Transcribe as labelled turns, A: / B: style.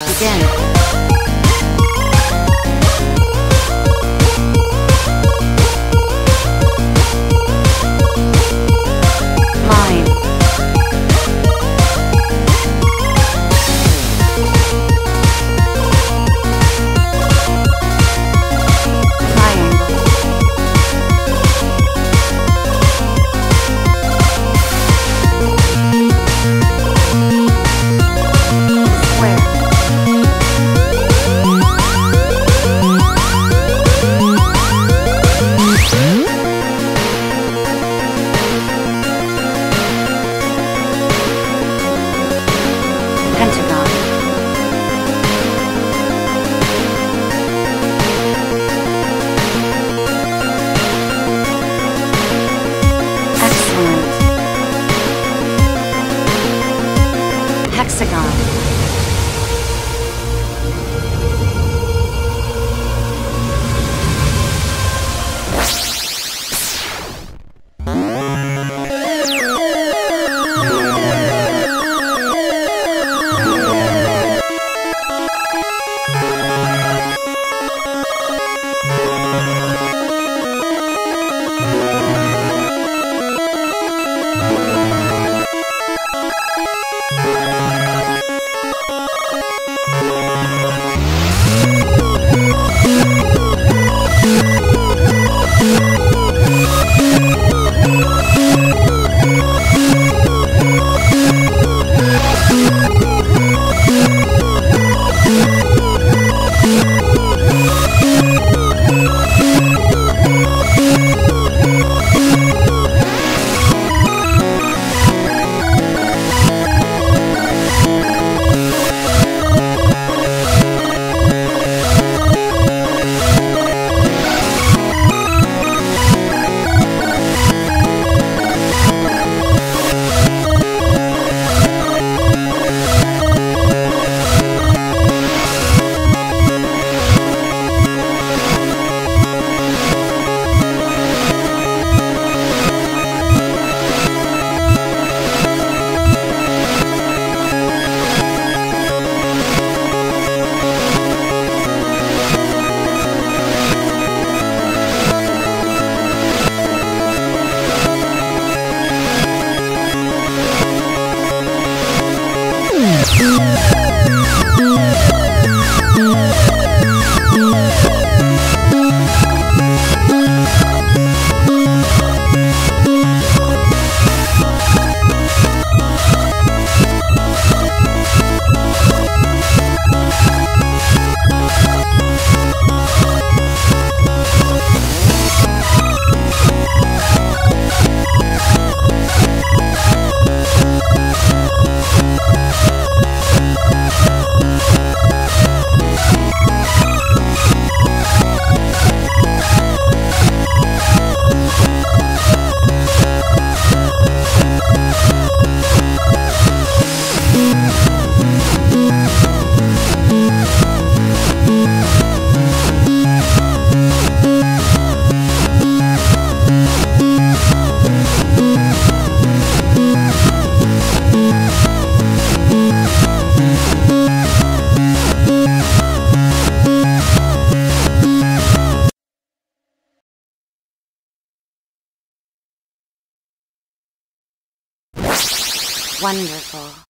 A: Begin. Hexagon. Wonderful.